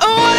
Oh,